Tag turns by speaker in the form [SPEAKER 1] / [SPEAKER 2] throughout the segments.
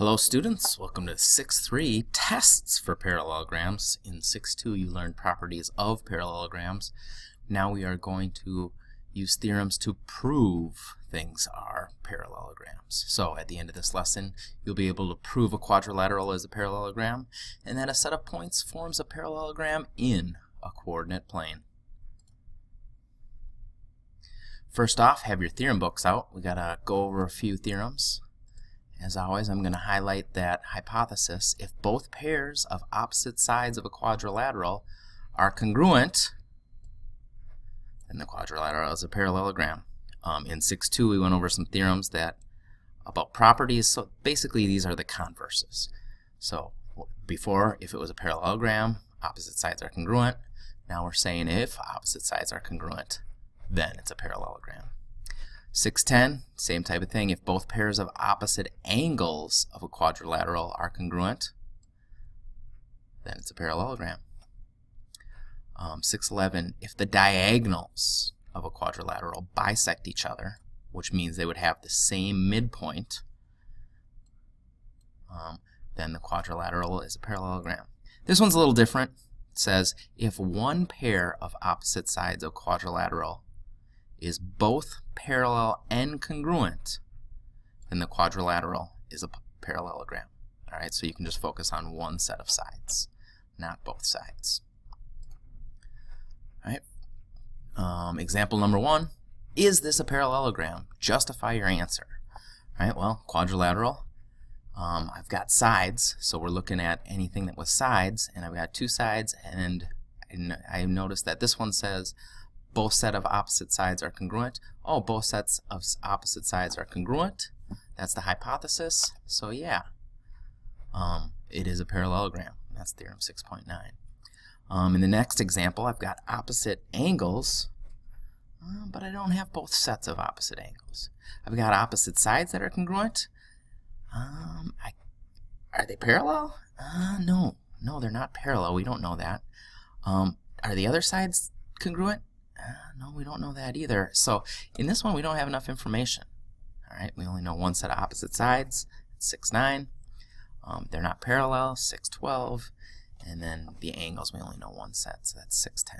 [SPEAKER 1] Hello students, welcome to 6.3 Tests for Parallelograms. In 6.2 you learned properties of parallelograms. Now we are going to use theorems to prove things are parallelograms. So at the end of this lesson you'll be able to prove a quadrilateral is a parallelogram and that a set of points forms a parallelogram in a coordinate plane. First off, have your theorem books out. We gotta go over a few theorems. As always, I'm going to highlight that hypothesis. If both pairs of opposite sides of a quadrilateral are congruent, then the quadrilateral is a parallelogram. Um, in 6.2, we went over some theorems that about properties. So basically, these are the converses. So before, if it was a parallelogram, opposite sides are congruent. Now we're saying if opposite sides are congruent, then it's a parallelogram. 610, same type of thing. If both pairs of opposite angles of a quadrilateral are congruent, then it's a parallelogram. Um, 611, if the diagonals of a quadrilateral bisect each other, which means they would have the same midpoint, um, then the quadrilateral is a parallelogram. This one's a little different. It says if one pair of opposite sides of quadrilateral is both parallel and congruent, then the quadrilateral is a parallelogram. All right, so you can just focus on one set of sides, not both sides. All right. Um, example number one, is this a parallelogram? Justify your answer. All right, well, quadrilateral, um, I've got sides, so we're looking at anything that was sides, and I've got two sides, and I noticed that this one says both set of opposite sides are congruent. Oh, both sets of opposite sides are congruent. That's the hypothesis. So yeah, um, it is a parallelogram. That's theorem 6.9. Um, in the next example, I've got opposite angles, uh, but I don't have both sets of opposite angles. I've got opposite sides that are congruent. Um, I, are they parallel? Uh, no, no, they're not parallel. We don't know that. Um, are the other sides congruent? Uh, no, we don't know that either. So in this one, we don't have enough information. All right, we only know one set of opposite sides, 6, 9. Um, they're not parallel, 6, 12. And then the angles, we only know one set, so that's 6, 10.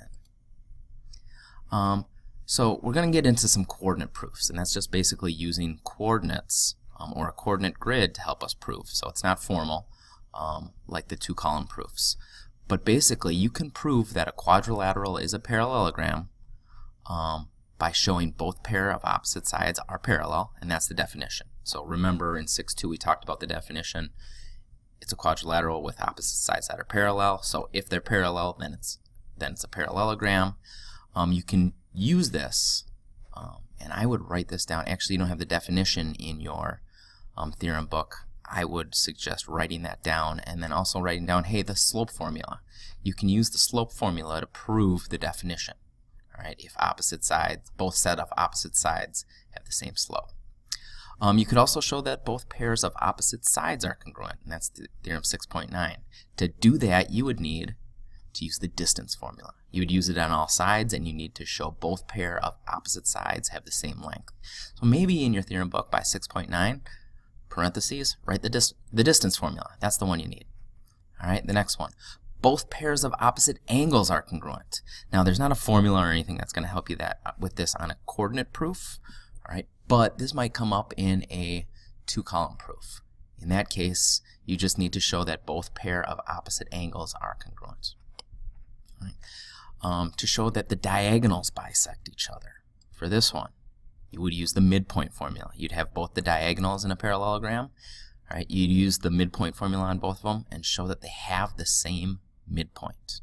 [SPEAKER 1] Um, so we're going to get into some coordinate proofs, and that's just basically using coordinates um, or a coordinate grid to help us prove. So it's not formal um, like the two-column proofs. But basically, you can prove that a quadrilateral is a parallelogram um, by showing both pair of opposite sides are parallel, and that's the definition. So remember in 6.2 we talked about the definition. It's a quadrilateral with opposite sides that are parallel. So if they're parallel, then it's then it's a parallelogram. Um, you can use this, um, and I would write this down. Actually, you don't have the definition in your um, theorem book. I would suggest writing that down and then also writing down, hey, the slope formula. You can use the slope formula to prove the definition right? If opposite sides, both set of opposite sides have the same slope. Um, you could also show that both pairs of opposite sides are congruent, and that's the theorem 6.9. To do that, you would need to use the distance formula. You would use it on all sides, and you need to show both pair of opposite sides have the same length. So maybe in your theorem book by 6.9, parentheses, write the, dis the distance formula. That's the one you need. All right, the next one both pairs of opposite angles are congruent. Now, there's not a formula or anything that's going to help you that uh, with this on a coordinate proof, all right? But this might come up in a two-column proof. In that case, you just need to show that both pair of opposite angles are congruent. Right? Um, to show that the diagonals bisect each other. For this one, you would use the midpoint formula. You'd have both the diagonals in a parallelogram. Right? You'd use the midpoint formula on both of them and show that they have the same midpoint.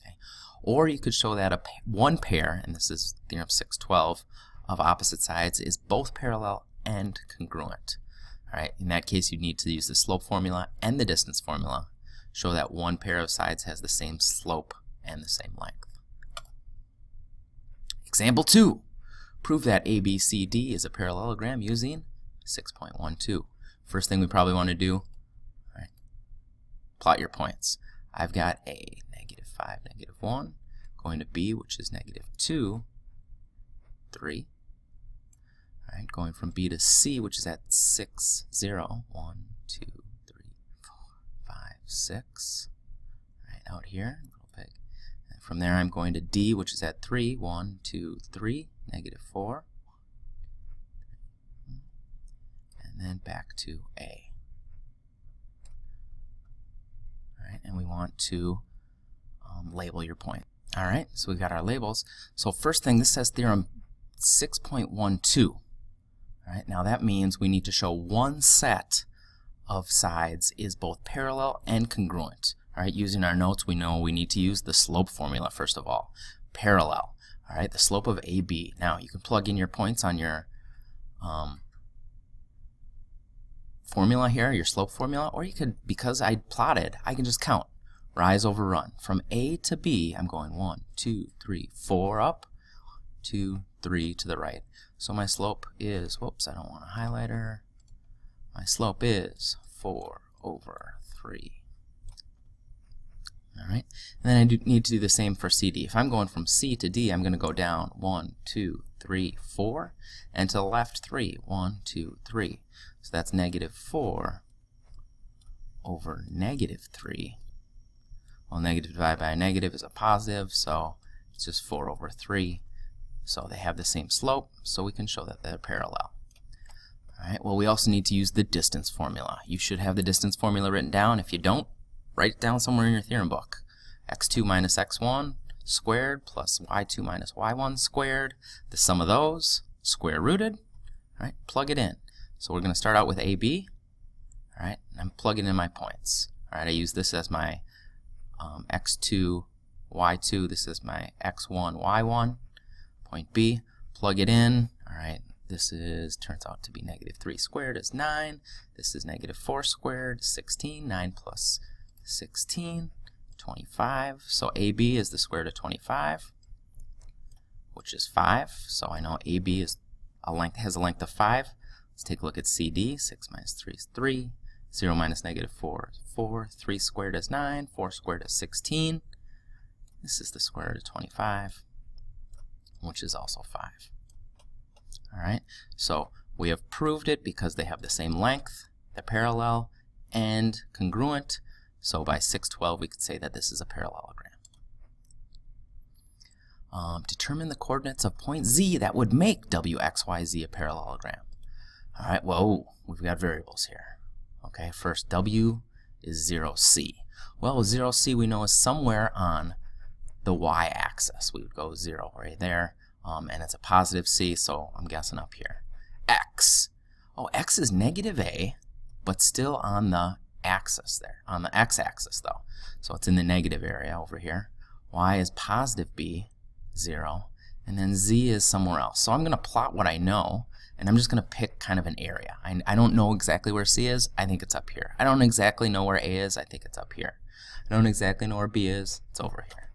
[SPEAKER 1] Okay? Or you could show that a one pair, and this is theorem 612, of opposite sides is both parallel and congruent. All right? In that case, you need to use the slope formula and the distance formula. Show that one pair of sides has the same slope and the same length. Example 2. Prove that ABCD is a parallelogram using 6.12. First thing we probably want to do, plot your points. I've got A, negative 5, negative 1, going to B, which is negative 2, 3. All right, going from B to C, which is at 6, 0, 1, 2, 3, 4, 5, 6, right out here, little pig. And from there I'm going to D, which is at 3, 1, 2, 3, negative 4, and then back to A. All right, and we want to um, label your point. All right, so we've got our labels. So first thing, this says theorem 6.12. All right, now that means we need to show one set of sides is both parallel and congruent. All right, using our notes, we know we need to use the slope formula first of all. Parallel. All right, the slope of AB. Now you can plug in your points on your um, formula here, your slope formula, or you could, because I plotted, I can just count rise over run. From A to B, I'm going one, two, three, four up, two, three to the right. So my slope is, whoops, I don't want a highlighter. My slope is 4 over 3. All right, and then I do need to do the same for CD. If I'm going from C to D, I'm going to go down 1, 2, 3, 4, and to the left 3, 1, 2, 3. So that's negative 4 over negative 3 well, negative divided by a negative is a positive, so it's just 4 over 3. So they have the same slope, so we can show that they're parallel. Alright, well we also need to use the distance formula. You should have the distance formula written down. If you don't, write it down somewhere in your theorem book. x2 minus x1 squared plus y2 minus y1 squared. The sum of those, square rooted. Alright, plug it in. So we're going to start out with AB. Alright, I'm plugging in my points. Alright, I use this as my um, x2, y2. This is my x1, y1. Point B, plug it in. All right, this is turns out to be negative 3 squared is 9. This is negative 4 squared, 16. 9 plus 16, 25. So AB is the square root of 25, which is 5. So I know AB is a length has a length of 5. Let's take a look at CD. 6 minus 3 is 3. 0 minus negative 4 is 4. 3 squared is 9. 4 squared is 16. This is the square root of 25, which is also 5. All right, so we have proved it because they have the same length, they're parallel, and congruent. So by 612, we could say that this is a parallelogram. Um, determine the coordinates of point z that would make wxyz a parallelogram. All right, well, we've got variables here. Okay, first W is 0C. Well, 0C we know is somewhere on the y-axis. We would go 0 right there, um, and it's a positive C, so I'm guessing up here. X. Oh, X is negative A, but still on the axis there, on the x-axis though. So it's in the negative area over here. Y is positive B, 0, and then Z is somewhere else. So I'm going to plot what I know, and I'm just going to pick kind of an area. I, I don't know exactly where C is. I think it's up here. I don't exactly know where A is. I think it's up here. I don't exactly know where B is. It's over here.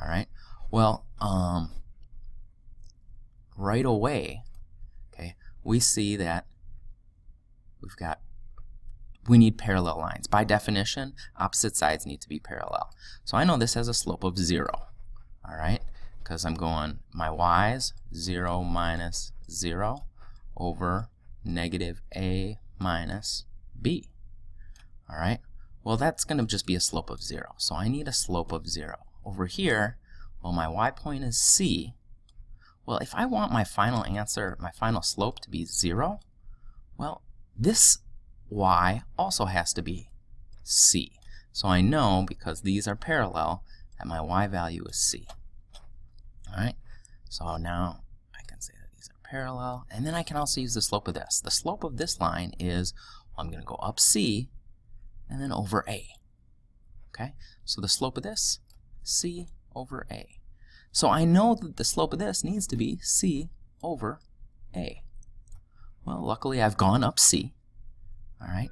[SPEAKER 1] All right. Well, um, right away, okay, we see that we've got we need parallel lines. By definition, opposite sides need to be parallel. So I know this has a slope of 0, all right, because I'm going my y's 0 minus 0 over negative a minus b. All right, well that's going to just be a slope of 0. So I need a slope of 0. Over here, well my y point is c. Well, if I want my final answer, my final slope to be 0, well, this y also has to be c. So I know, because these are parallel, that my y value is c. All right, so now parallel, and then I can also use the slope of this. The slope of this line is, well, I'm going to go up C and then over A. Okay, so the slope of this, C over A. So I know that the slope of this needs to be C over A. Well, luckily I've gone up C. All right.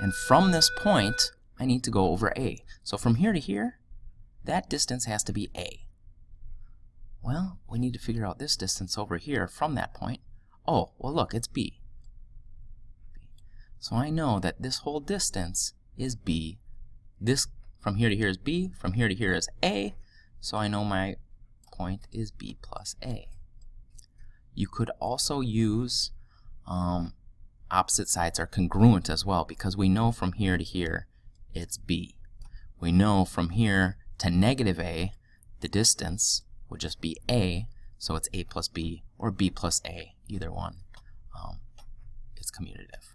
[SPEAKER 1] And from this point, I need to go over A. So from here to here, that distance has to be A. Well, we need to figure out this distance over here from that point. Oh, well look, it's b. So I know that this whole distance is b. This from here to here is b, from here to here is a, so I know my point is b plus a. You could also use um, opposite sides are congruent as well because we know from here to here it's b. We know from here to negative a, the distance would just be a, so it's a plus b or b plus a, either one um, is commutative.